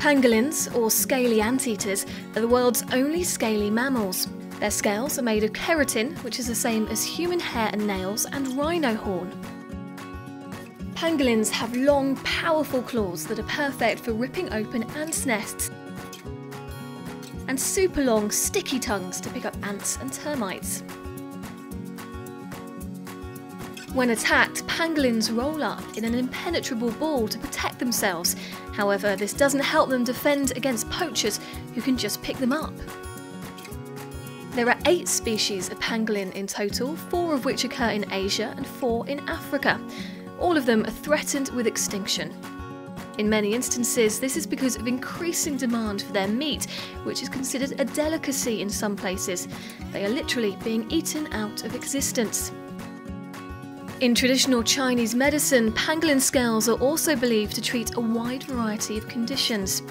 Pangolins, or scaly anteaters, are the world's only scaly mammals. Their scales are made of keratin, which is the same as human hair and nails, and rhino horn. Pangolins have long, powerful claws that are perfect for ripping open ants' nests, and super long, sticky tongues to pick up ants and termites. When attacked, pangolins roll up in an impenetrable ball to protect themselves. However, this doesn't help them defend against poachers who can just pick them up. There are eight species of pangolin in total, four of which occur in Asia and four in Africa. All of them are threatened with extinction. In many instances, this is because of increasing demand for their meat, which is considered a delicacy in some places. They are literally being eaten out of existence. In traditional Chinese medicine, pangolin scales are also believed to treat a wide variety of conditions.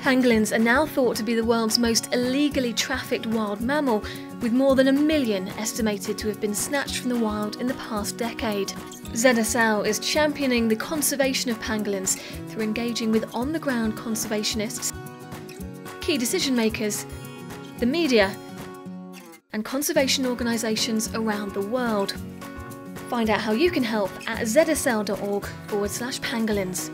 Pangolins are now thought to be the world's most illegally trafficked wild mammal, with more than a million estimated to have been snatched from the wild in the past decade. ZSL is championing the conservation of pangolins through engaging with on the ground conservationists, key decision makers, the media, and conservation organisations around the world. Find out how you can help at zsl.org forward slash pangolins.